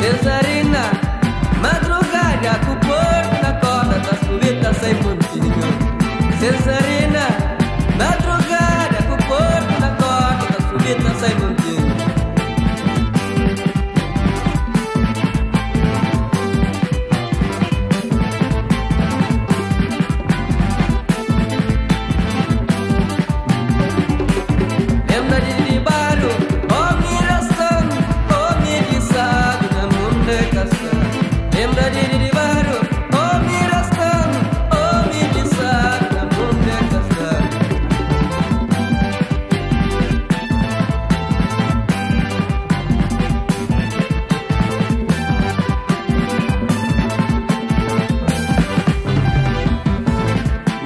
Cesarina, madrugada com o porco na corda das culetas sem pontinho. Cesarina.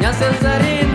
Minha Cesarina,